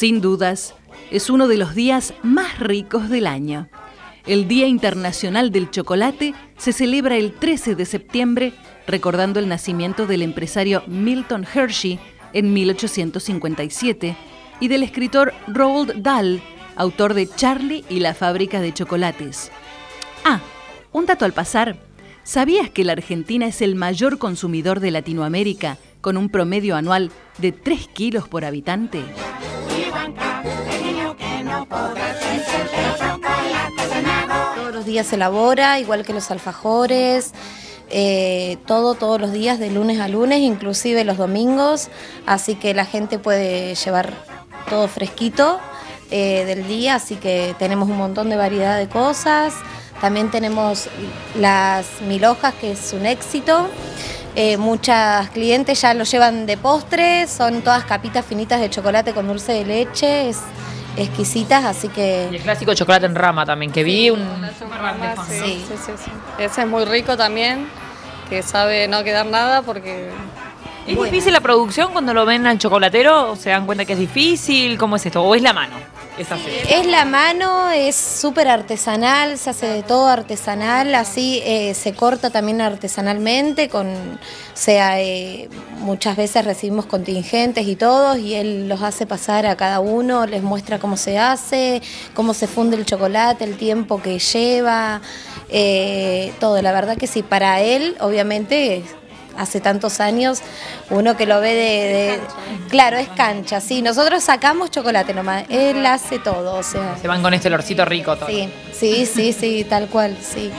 Sin dudas, es uno de los días más ricos del año. El Día Internacional del Chocolate se celebra el 13 de septiembre, recordando el nacimiento del empresario Milton Hershey en 1857 y del escritor Roald Dahl, autor de Charlie y la fábrica de chocolates. Ah, un dato al pasar. ¿Sabías que la Argentina es el mayor consumidor de Latinoamérica, con un promedio anual de 3 kilos por habitante? Días se elabora, igual que los alfajores, eh, todo, todos los días, de lunes a lunes, inclusive los domingos, así que la gente puede llevar todo fresquito eh, del día, así que tenemos un montón de variedad de cosas. También tenemos las mil hojas, que es un éxito. Eh, muchas clientes ya lo llevan de postre, son todas capitas finitas de chocolate con dulce de leche, exquisitas, así que... Y el clásico chocolate en rama también, que vi un... Sí. Sí, sí, sí. Ese es muy rico también, que sabe no quedar nada porque ¿Es difícil la producción cuando lo ven al chocolatero? ¿Se dan cuenta que es difícil? ¿Cómo es esto? ¿O es la mano? Es la mano, es súper artesanal, se hace de todo artesanal, así eh, se corta también artesanalmente, con, o sea, eh, muchas veces recibimos contingentes y todos, y él los hace pasar a cada uno, les muestra cómo se hace, cómo se funde el chocolate, el tiempo que lleva, eh, todo. La verdad que sí, para él, obviamente, hace tantos años, uno que lo ve de, de- claro, es cancha, sí, nosotros sacamos chocolate nomás, él hace todo, o sea, Se van con este olorcito rico todo. sí, sí, sí, sí, tal cual, sí.